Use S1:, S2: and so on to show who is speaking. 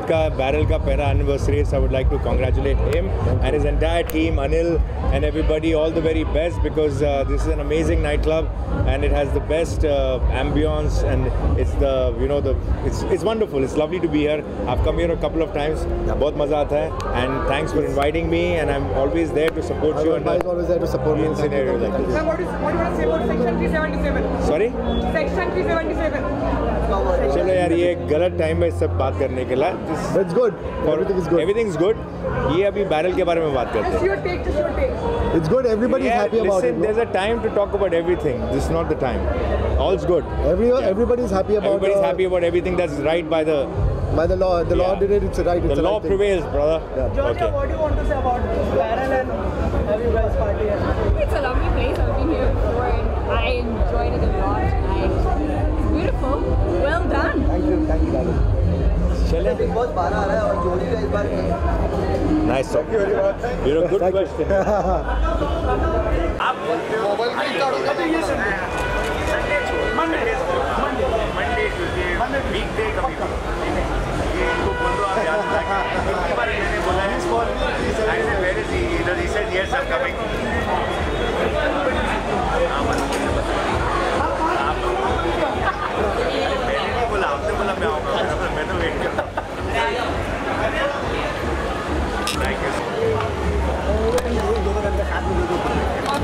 S1: Suved ka barrel ka para anniversary, so I would like to congratulate him and his entire team, Anil and everybody, all the very best because uh, this is an amazing nightclub and it has the best uh, ambience and it's the you know the it's it's wonderful. It's lovely to be here. I've come here a couple of times. बहुत मजा आता है and thanks for inviting me and I'm always there to support you.
S2: Everybody is always there to support me
S1: in
S2: in Thank you,
S1: scenarios
S2: thank
S1: like
S2: you.
S1: this.
S3: Sir, what, is, what do you want to say about Section 377?
S1: Sorry?
S3: Section 377.
S1: चलो यार ये गलत time है इस सब बात करने के लिए Just
S2: that's good. Everything is good.
S1: Everything is good. ये अभी बैरल के बारे में बात करते हैं.
S3: It's take. Take.
S2: It's good. Everybody is happy about it.
S1: Listen,
S2: there's
S1: a time to talk about everything. This is not the time. All's good.
S2: Every, is happy about.
S1: Everybody
S2: is
S1: happy about everything that's right by the.
S2: By the law, the law did it. It's right. It's
S1: the law prevails, brother.
S2: Giorgia,
S1: okay.
S3: what do you want to say about Barrel and have you guys party?
S4: It's a lovely place. I've been here before, and I enjoyed it a lot. I, it's beautiful. Well done.
S2: Thank you. Thank you, darling.
S1: चले।
S5: Big boss बारह आ रहा है और जोड़ी का इस बार
S1: nice talk you are good question
S6: आप
S2: मोबाइल